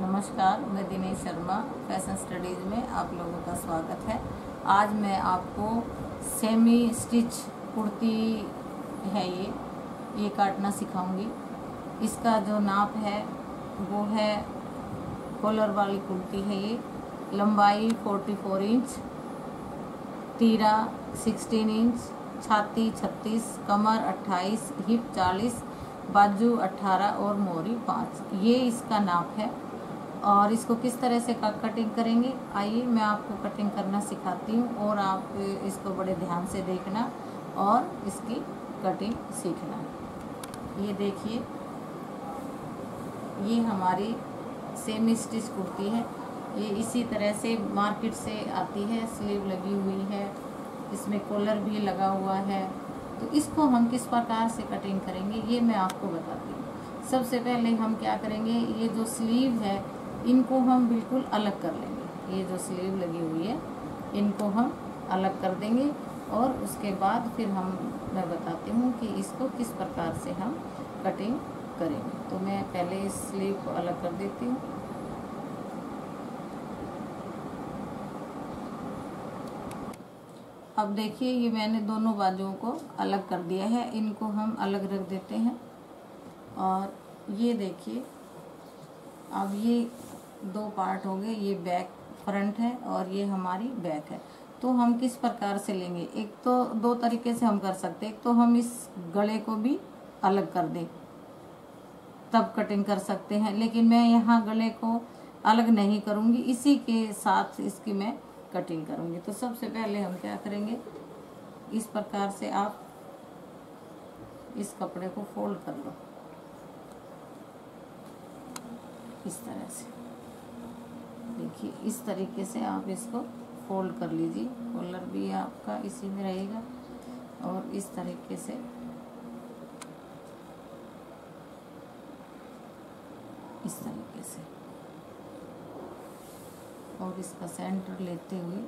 नमस्कार, मैं Dinesh Sharma fashion studies में आप लोगों का स्वागत है। आज मैं आपको सेमी स्टिच कुर्ती है ये ये काटना सिखाऊँगी। इसका जो नाप है, वो है कॉलर वाली कुर्ती है ये। लंबाई 44 इंच तीरा 16 इंच छाती 36 कमर 28 हिप 40 बाजू 18 और मोरी पाँच। ये इसका नाप है। और इसको किस तरह से कटिंग करेंगे? आइए मैं आपको कटिंग करना सिखाती हूँ और आप इसको बड़े ध्यान से देखना और इसकी कटिंग सीखना। ये देखिए, ये हमारी सेमी स्टिच कुर्ती है। ये इसी तरह से मार्केट से आती है स्लीव लगी हुई है, इसमें कॉलर भी लगा हुआ है। तो इसको हम किस प्रकार से कटिंग करेंगे, ये मैं आपको बताती हूँ। सबसे पहले हम क्या करेंगे, ये जो स्लीव है इनको हम बिल्कुल अलग कर लेंगे। ये जो स्लीव लगी हुई है, इनको हम अलग कर देंगे और उसके बाद फिर हम, मैं बताती हूँ कि इसको किस प्रकार से हम कटिंग करेंगे। तो मैं पहले इस स्लीव को अलग कर देती हूँ। अब देखिए, ये मैंने दोनों बाजुओं को अलग कर दिया है। इनको हम अलग रख देते हैं। और ये देखिए, अब ये दो पार्ट हो गए, ये बैक फ्रंट है और ये हमारी बैक है। तो हम किस प्रकार से लेंगे? एक तो दो तरीके से हम कर सकते हैं। एक तो हम इस गले को भी अलग कर दें। तब कटिंग कर सकते हैं। लेकिन मैं यहाँ गले को अलग नहीं करूँगी। इसी के साथ इसकी मैं कटिंग करूँगी। तो सबसे पहले हम क्या करेंगे? इस प्रकार से आप इस कपड़े को फोल्ड कर लो। इस तरह से। देखिए इस तरीके से आप इसको फोल्ड कर लीजिए। कॉलर भी आपका इसी में रहेगा और इस तरीके से इस तरीके से। और इसका सेंटर लेते हुए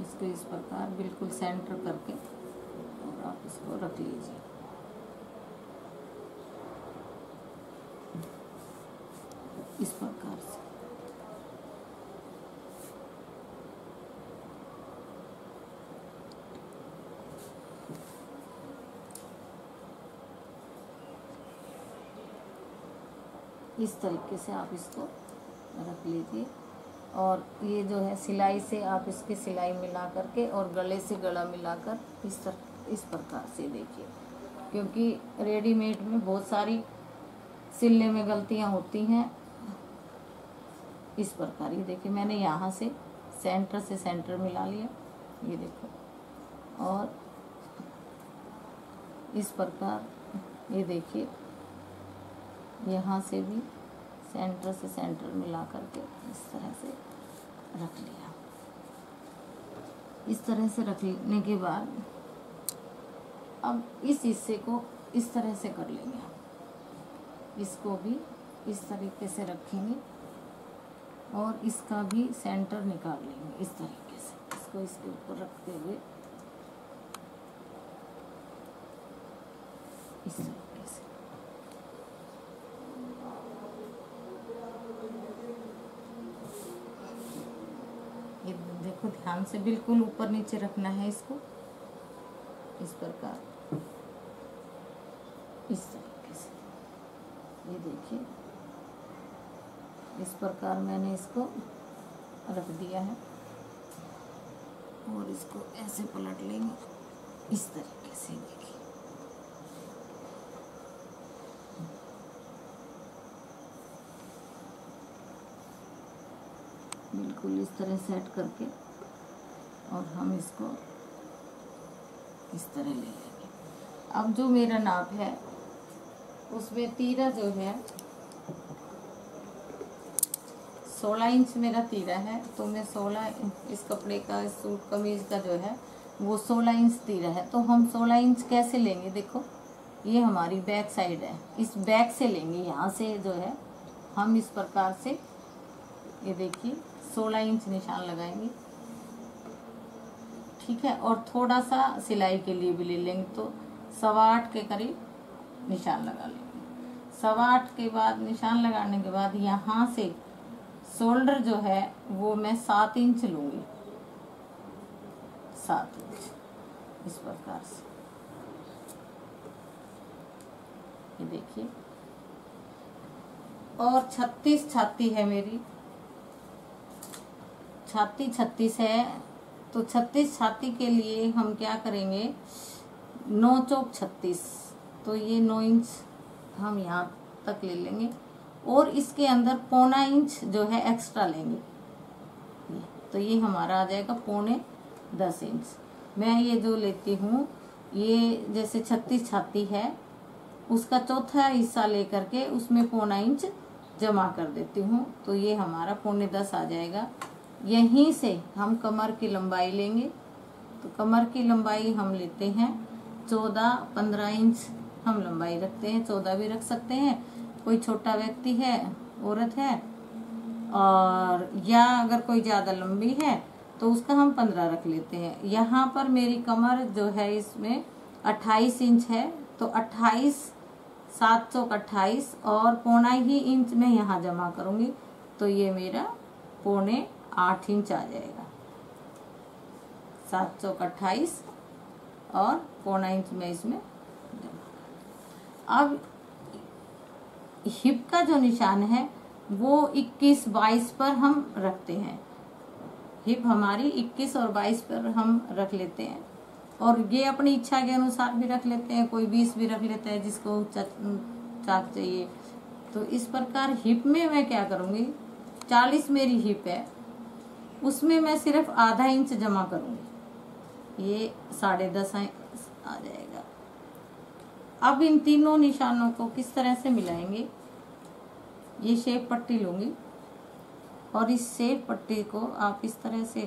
इसको इस प्रकार बिल्कुल सेंटर करके इसको रख लीजिए इस प्रकार से। इस तरीके से आप इसको रख लीजिए। और ये जो है सिलाई से आप इसकी सिलाई मिला करके और गले से गला मिलाकर इस तर इस प्रकार से देखिए। क्योंकि रेडीमेड में बहुत सारी सिलने में गलतियाँ होती हैं। इस प्रकार, ये देखिए, मैंने यहाँ से सेंटर से सेंटर मिला लिया, ये देखो। और इस प्रकार, ये देखिए, यहाँ से भी सेंटर से सेंटर मिला करके इस तरह से रख लिया। इस तरह से रख लेने के बाद अब इस हिस्से को इस तरह से कर लेंगे इसको भी इस तरीके से रखेंगे और इसका भी सेंटर निकाल लेंगे इस तरीके से। इसको इसके ऊपर रखते हुए इस तरीके से। ये देखो, ध्यान से बिल्कुल ऊपर नीचे रखना है इसको। इस प्रकार। इस तरीके से। ये देखिए। इस प्रकार मैंने इसको रख दिया है। और इसको ऐसे पलट लेंगे। इस तरीके से देखिए। बिल्कुल इस तरह सेट करके। और हम इसको इस तरह ले लेंगे। अब जो मेरा नाप है, उसमें तीरा जो है, सोलह इंच मेरा तीरा है तो मैं सोलह इस कपड़े का, इस सूट कमीज का जो है, वो सोलह इंच तीरा है। तो हम सोलह इंच कैसे लेंगे देखो? ये हमारी बैक साइड है। इस बैक से लेंगे, यहाँ से जो है, हम इस प्रकार से, ये देखिए, सोलह इंच निशान लगाएँगे। ठीक है, और थोड़ा सा सिलाई के लिए भी ले लेंगे तो सवा आठ के करीब निशान लगा लेंगे। सवा आठ के बाद, निशान लगाने के बाद यहाँ से शोल्डर जो है, वो मैं सात इंच लूँगी। सात इंच, इस प्रकार से। ये देखिए। और छत्तीस छाती है मेरी। छाती छत्तीस है तो छत्तीस छाती के लिए हम क्या करेंगे? नौ चौक छत्तीस। तो ये नौ इंच हम यहाँ तक ले लेंगे और इसके अंदर पौना इंच जो है एक्स्ट्रा लेंगे। तो ये हमारा आ जाएगा पौने दस इंच। मैं ये जो लेती हूँ, ये जैसे छत्तीस छाती है, उसका चौथा हिस्सा लेकर के उसमें पौना इंच जमा कर देती हूँ। तो ये हमारा पौने दस आ जाएगा। यहीं से हम कमर की लंबाई लेंगे। तो कमर की लंबाई हम लेते हैं। चौदह पंद्रह इंच हम लंबाई रखते हैं। चौदह भी रख सकते हैं। कोई छोटा व्यक्ति है, औरत है, और या अगर कोई ज़्यादा लंबी है तो उसका हम पंद्रह रख लेते हैं। यहाँ पर मेरी कमर जो है, इसमें अट्ठाईस इंच है। तो अट्ठाईस, सात सौ अट्ठाईस और पौना ही इंच में यहाँ जमा करूँगी। तो ये मेरा पौने आठ इंच आ जाएगा। सात सौ अट्ठाईस और पौना इंच में इसमें अब हिप का जो निशान है, वो 21 22 पर हम रखते हैं। हिप हमारी 21 और 22 पर हम रख लेते हैं। और ये अपनी इच्छा के अनुसार भी रख लेते हैं, कोई 20 भी रख लेता है जिसको चाक चाहिए। तो इस प्रकार हिप में मैं क्या करूँगी? 40 मेरी हिप है। उसमें मैं सिर्फ़ आधा इंच जमा करूँगी। ये साढ़े दस आ जाएगा। अब इन तीनों निशानों को किस तरह से मिलाएँगे? ये शेप पट्टी लूँगी और इस शेप पट्टी को आप इस तरह से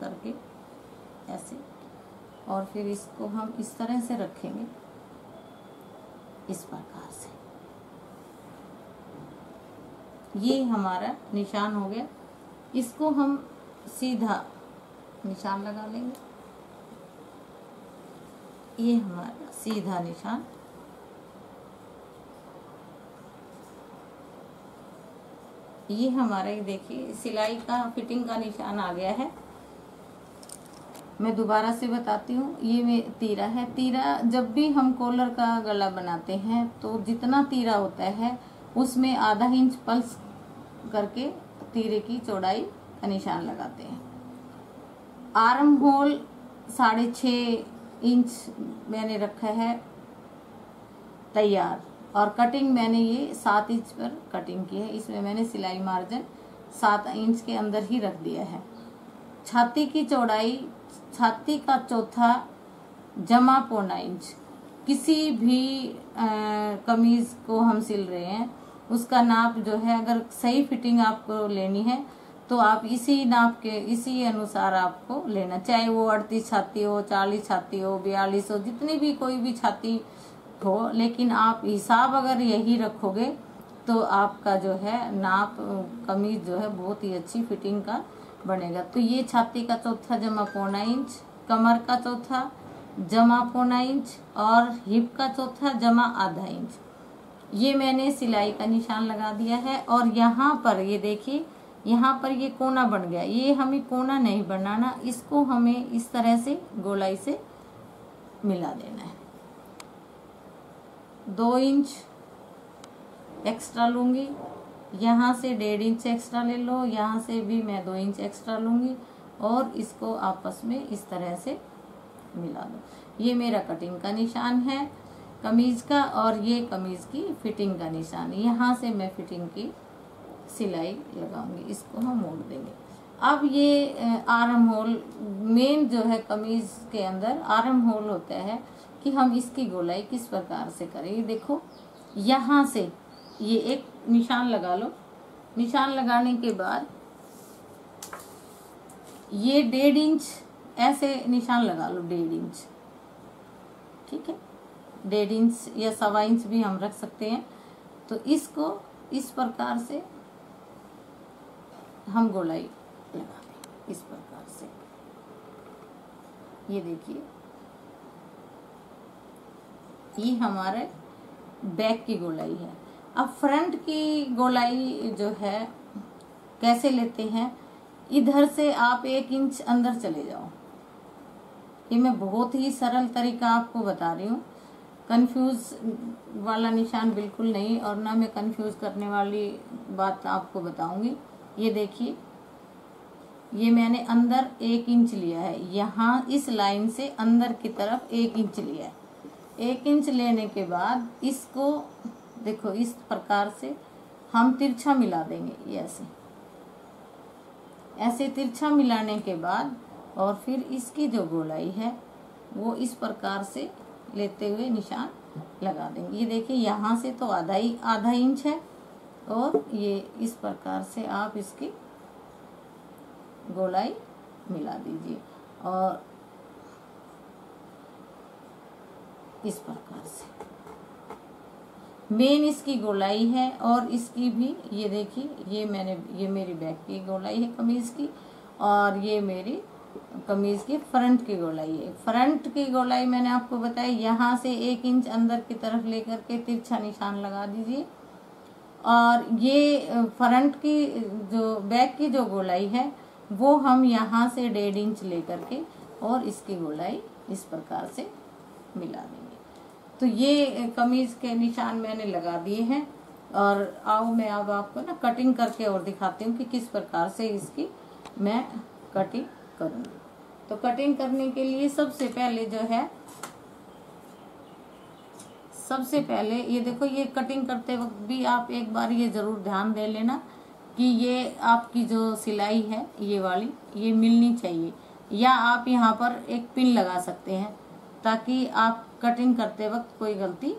करके ऐसे और फिर इसको हम इस तरह से रखेंगे इस प्रकार से। ये हमारा निशान हो गया। इसको हम सीधा निशान लगा लेंगे। ये हमारा सीधा निशान। ये हमारे, देखिए, सिलाई का, फिटिंग का निशान आ गया है। मैं दोबारा से बताती हूँ, ये तीरा है। तीरा, जब भी हम कॉलर का गला बनाते हैं तो जितना तीरा होता है, उसमें आधा इंच पल्स करके तीरे की चौड़ाई का निशान लगाते हैं। आर्म होल साढ़े छ इंच मैंने रखा है तैयार। और कटिंग मैंने ये सात इंच पर कटिंग की है। इसमें मैंने सिलाई मार्जिन सात इंच के अंदर ही रख दिया है। छाती की चौड़ाई, छाती का चौथा जमा पौना इंच। किसी भी कमीज को हम सिल रहे हैं, उसका नाप जो है, अगर सही फिटिंग आपको लेनी है तो आप इसी नाप के, इसी अनुसार आपको लेना। चाहे वो अड़तीस छाती हो, चालीस छाती हो, बयालीस हो, जितनी भी कोई भी छाती हो, लेकिन आप हिसाब अगर यही रखोगे तो आपका जो है नाप, कमीज जो है बहुत ही अच्छी फिटिंग का बनेगा। तो ये छाती का चौथा जमा पौना इंच, कमर का चौथा जमा पौना इंच और हिप का चौथा जमा आधा इंच। ये मैंने सिलाई का निशान लगा दिया है और यहाँ पर ये देखिए यहाँ पर ये कोना बन गया। ये हमें कोना नहीं बनाना, इसको हमें इस तरह से गोलाई से मिला देना है। दो इंच एक्स्ट्रा लूँगी। यहाँ से डेढ़ इंच एक्स्ट्रा ले लो, यहाँ से भी मैं दो इंच एक्स्ट्रा लूँगी और इसको आपस में इस तरह से मिला दो। ये मेरा कटिंग का निशान है, कमीज़ का और ये कमीज़ की फिटिंग का निशान। यहाँ से मैं फिटिंग की सिलाई लगाऊँगी, इसको हम मोड़ देंगे। अब ये आर्म होल, मेन जो है कमीज़ के अंदर आर्म होल होता है कि हम इसकी गोलाई किस प्रकार से करें। ये देखो, यहाँ से ये एक निशान लगा लो। निशान लगाने के बाद ये डेढ़ इंच, ऐसे निशान लगा लो, डेढ़ इंच। ठीक है? डेढ़ इंच या सवा इंच भी हम रख सकते हैं। तो इसको इस प्रकार से हम गोलाई लगा दें इस प्रकार से। ये देखिए। ये हमारे बैक की गोलाई है। अब फ्रंट की गोलाई जो है, कैसे लेते हैं? इधर से आप एक इंच अंदर चले जाओ। ये मैं बहुत ही सरल तरीका आपको बता रही हूँ। कंफ्यूज वाला निशान बिल्कुल नहीं, और ना मैं कंफ्यूज करने वाली बात आपको बताऊँगी। ये देखिए, ये मैंने अंदर एक इंच लिया है। यहाँ इस लाइन से अंदर की तरफ़ एक इंच लिया है। एक इंच लेने के बाद इसको, देखो, इस प्रकार से हम तिरछा मिला देंगे, ये ऐसे। ऐसे तिरछा मिलाने के बाद और फिर इसकी जो गोलाई है, वो इस प्रकार से लेते हुए निशान लगा देंगे। ये देखिए, यहाँ से तो आधा ही, आधा इंच है। और ये इस प्रकार से आप इसकी गोलाई मिला दीजिए। और इस प्रकार से। मेन इसकी गोलाई है और इसकी भी, ये देखिए, ये मैंने, ये मेरी बैक की गोलाई है कमीज की और ये मेरी कमीज की फ्रंट की गोलाई है। फ्रंट की गोलाई मैंने आपको बताया यहाँ से एक इंच अंदर की तरफ़ लेकर के तिरछा निशान लगा दीजिए। और ये फ्रंट की, जो बैक की जो गोलाई है, वो हम यहाँ से डेढ़ इंच लेकर के और इसकी गोलाई इस प्रकार से मिला देंगे। तो ये कमीज के निशान मैंने लगा दिए हैं और आओ मैं अब आपको ना कटिंग करके और दिखाती हूँ कि किस प्रकार से इसकी मैं कटिंग करूँगी। तो कटिंग करने के लिए सबसे पहले जो है सबसे पहले ये देखो, ये कटिंग करते वक्त भी आप एक बार ये ज़रूर ध्यान दे लेना कि ये आपकी जो सिलाई है, ये वाली, ये मिलनी चाहिए। या आप यहाँ पर एक पिन लगा सकते हैं ताकि आप कटिंग करते वक्त कोई गलती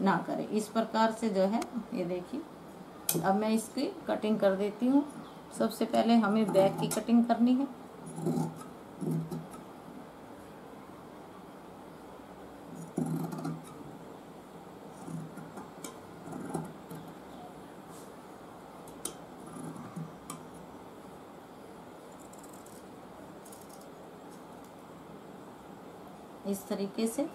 ना करें। इस प्रकार से जो है, ये देखिए। अब मैं इसकी कटिंग कर देती हूँ। सबसे पहले हमें बैक की कटिंग करनी है। इस तरीके से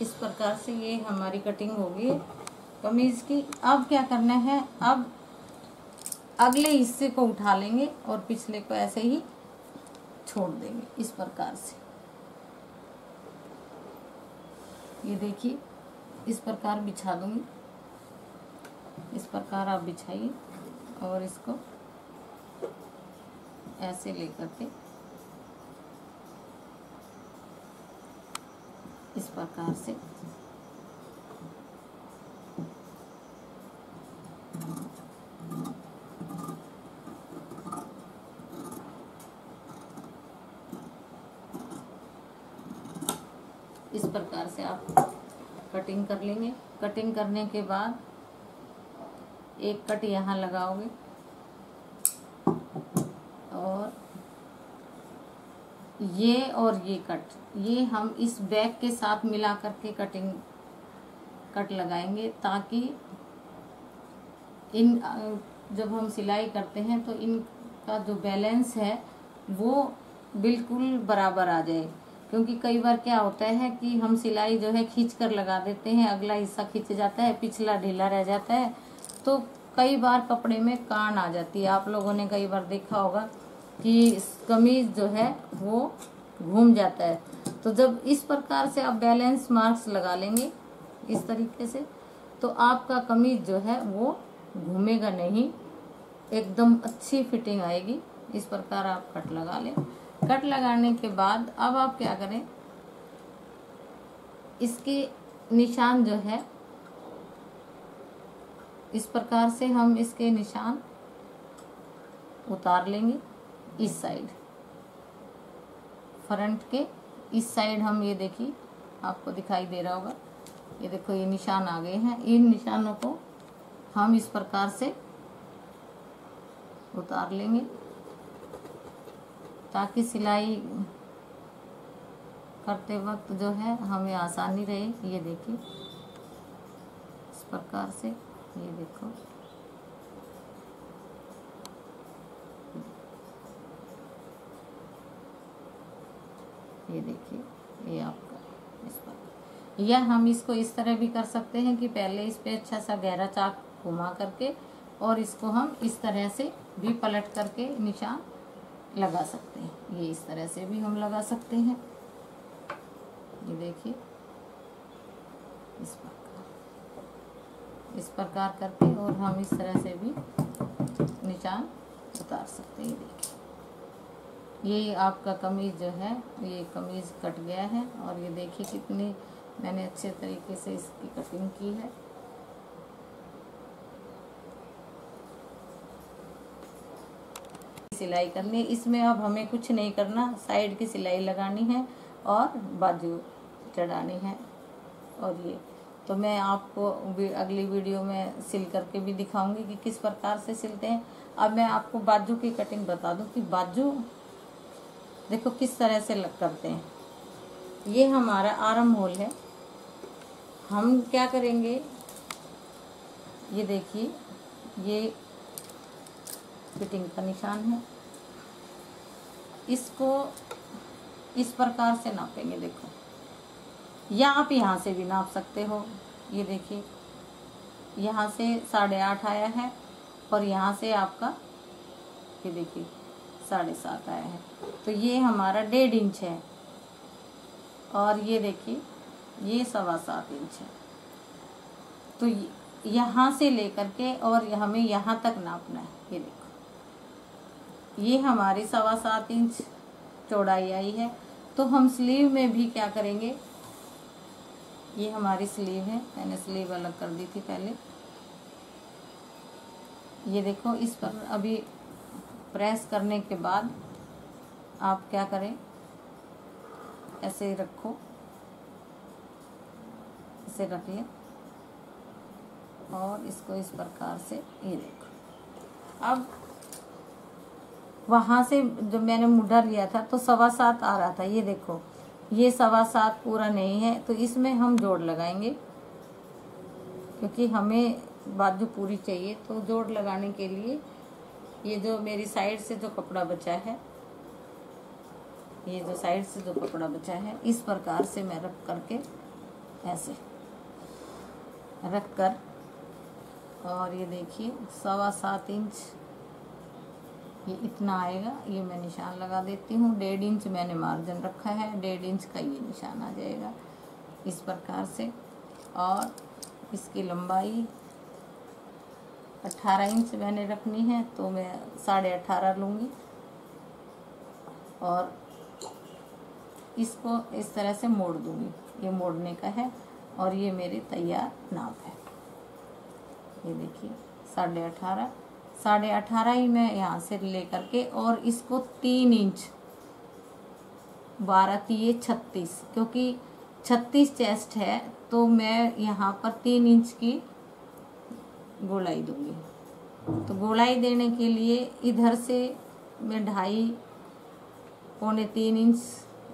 इस प्रकार से ये हमारी कटिंग होगी कमीज की अब क्या करना है? अब अगले हिस्से को उठा लेंगे और पिछले को ऐसे ही छोड़ देंगे इस प्रकार से। ये देखिए, इस प्रकार बिछा दूँगी। इस प्रकार आप बिछाइए और इसको ऐसे लेकर के इस प्रकार से? इस प्रकार से आप कटिंग कर लेंगे। कटिंग करने के बाद एक कट यहाँ लगाओगे। और ये और ये कट। ये हम इस बैग के साथ मिला करके कटिंग कट लगाएँगे ताकि इन जब हम सिलाई करते हैं तो इनका जो बैलेंस है वो बिल्कुल बराबर आ जाए। क्योंकि कई बार क्या होता है कि हम सिलाई जो है खींच कर लगा देते हैं, अगला हिस्सा खींच जाता है, पिछला ढीला रह जाता है तो कई बार कपड़े में कान आ जाती है। आप लोगों ने कई बार देखा होगा कि कमीज जो है वो घूम जाता है। तो जब इस प्रकार से आप बैलेंस मार्क्स लगा लेंगे इस तरीके से तो आपका कमीज जो है वो घूमेगा नहीं। एकदम अच्छी फिटिंग आएगी। इस प्रकार आप कट लगा लें। कट लगाने के बाद अब आप क्या करें? इसके निशान जो है, इस प्रकार से हम इसके निशान उतार लेंगे। इस साइड। फ्रंट के इस साइड हम ये देखिए, आपको दिखाई दे रहा होगा। ये देखो, ये निशान आ गए हैं। इन निशानों को हम इस प्रकार से उतार लेंगे, ताकि सिलाई करते वक्त जो है हमें आसानी रहे। ये देखिए, इस प्रकार से ये देखो। ये देखिए, ये आपका, इस पर या हम इसको इस तरह भी कर सकते हैं कि पहले इस पर अच्छा सा गहरा चाक घुमा करके और इसको हम इस तरह से भी पलट करके निशान लगा सकते हैं। ये इस तरह से भी हम लगा सकते हैं। ये देखिए, इस प्रकार इस प्रकार करके और हम इस तरह से भी निशान उतार सकते हैं। देखिए। ये आपका कमीज जो है, ये कमीज कट गया है और ये देखिए कितनी मैंने अच्छे तरीके से इसकी कटिंग की है। सिलाई करनी है। इसमें अब हमें कुछ नहीं करना, साइड की सिलाई लगानी है और बाजू चढ़ानी है। और ये तो मैं आपको अगली वीडियो में सिल करके भी दिखाऊँगी कि किस प्रकार से सिलते हैं। अब मैं आपको बाजू की कटिंग बता दूँ कि बाजू देखो किस तरह से लग करते हैं। ये हमारा आरम होल है। हम क्या करेंगे? ये देखिए, ये फिटिंग का निशान है। इसको इस प्रकार से नापेंगे, देखो। या आप यहाँ से भी नाप सकते हो। ये देखिए, यहाँ से साढ़े आठ आया है और यहाँ से आपका, ये देखिए साढ़े सात आया है। तो ये हमारा डेढ़ इंच है। और ये देखिए, ये सवा सात इंच है। तो यहाँ से लेकर के और हमें यहाँ तक नापना है। ये देखो। ये हमारी सवा सात इंच चौड़ाई आई है। तो हम स्लीव में भी क्या करेंगे? ये हमारी स्लीव है। मैंने स्लीव अलग कर दी थी पहले। ये देखो, इस पर अभी प्रेस करने के बाद आप क्या करें? ऐसे ही रखो। इसे रख लिया और इसको इस प्रकार से ये देखो। अब वहाँ से जब मैंने मुढ़ा लिया था तो सवा सात आ रहा था। ये देखो, ये सवा सात पूरा नहीं है तो इसमें हम जोड़ लगाएँगे। क्योंकि हमें बाजू पूरी चाहिए तो जोड़ लगाने के लिए ये जो मेरी साइड से जो कपड़ा बचा है, ये जो साइड से जो कपड़ा बचा है, इस प्रकार से मैं रख करके ऐसे रख कर, और ये देखिए, सवा सात इंच ये इतना आएगा, ये मैं निशान लगा देती हूँ। डेढ़ इंच मैंने मार्जिन रखा है, डेढ़ इंच का ये निशान आ जाएगा। इस प्रकार से, और इसकी लंबाई अट्ठारह इंच मैंने रखनी है तो मैं साढ़े अट्ठारह लूँगी। और इसको इस तरह से मोड़ दूँगी। ये मोड़ने का है और ये मेरी तैयार नाप है। ये देखिए, साढ़े अठारह। साढ़े अठारह ही मैं यहाँ से ले करके और इसको तीन इंच, बारह तीय छत्तीस, क्योंकि छत्तीस चेस्ट है तो मैं यहाँ पर तीन इंच की गोलाई दूँगी। तो गोलाई देने के लिए इधर से मैं ढाई, पौने तीन इंच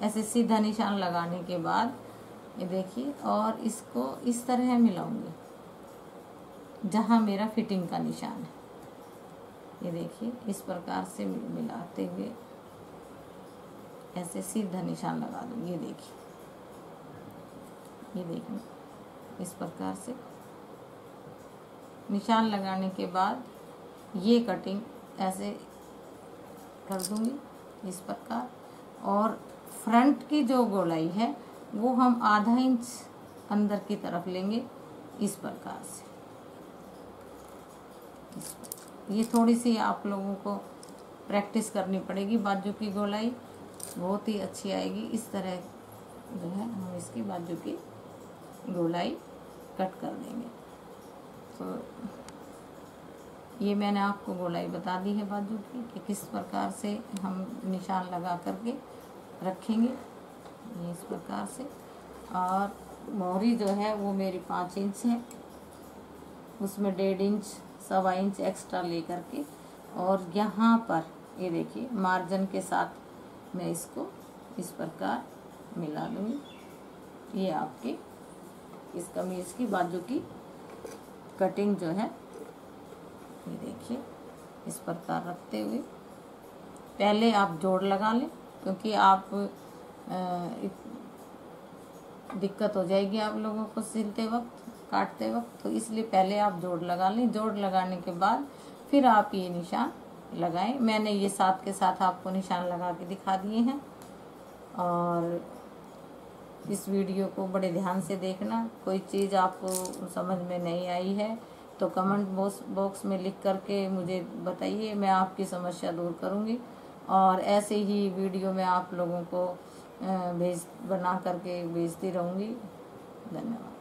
ऐसे सीधा निशान लगाने के बाद, ये देखिए, और इसको इस तरह मिलाऊँगी, जहाँ मेरा फिटिंग का निशान है। ये देखिए, इस प्रकार से मिलाते हुए ऐसे सीधा निशान लगा दूँ ये देखिए। ये देखिए, इस प्रकार से निशान लगाने के बाद ये कटिंग ऐसे कर दूँगी इस प्रकार। और फ्रंट की जो गोलाई है, वो हम आधा इंच अंदर की तरफ़ लेंगे इस प्रकार से। ये थोड़ी सी आप लोगों को प्रैक्टिस करनी पड़ेगी। बाजू की गोलाई बहुत ही अच्छी आएगी। इस तरह जो है हम इसकी बाजू की गोलाई कट कर देंगे। तो ये मैंने आपको गोलाई बता दी है बाजू की कि किस प्रकार से हम निशान लगा करके रखेंगे ये इस प्रकार से। और मोहरी जो है वो मेरी पाँच इंच है। उसमें डेढ़ इंच, सवा इंच एक्स्ट्रा ले करके और यहाँ पर ये देखिए, मार्जिन के साथ मैं इसको इस प्रकार मिला लूँगी। ये आपकी इस कमीज़ की बाजू की कटिंग जो है, ये देखिए, इस प्रकार रखते हुए। पहले आप जोड़ लगा लें, क्योंकि आप दिक्कत हो जाएगी आप लोगों को सिलते वक्त, काटते वक्त। तो इसलिए पहले आप जोड़ लगा लें। जोड़ लगाने के बाद फिर आप ये निशान लगाएँ। मैंने ये साथ के साथ आपको निशान लगा के दिखा दिए हैं। और इस वीडियो को बड़े ध्यान से देखना। कोई चीज़ आपको समझ में नहीं आई है तो कमेंट बॉक्स में लिख करके मुझे बताइए, मैं आपकी समस्या दूर करूँगी। और ऐसे ही वीडियो में आप लोगों को भेज, बना करके भेजती रहूँगी। धन्यवाद।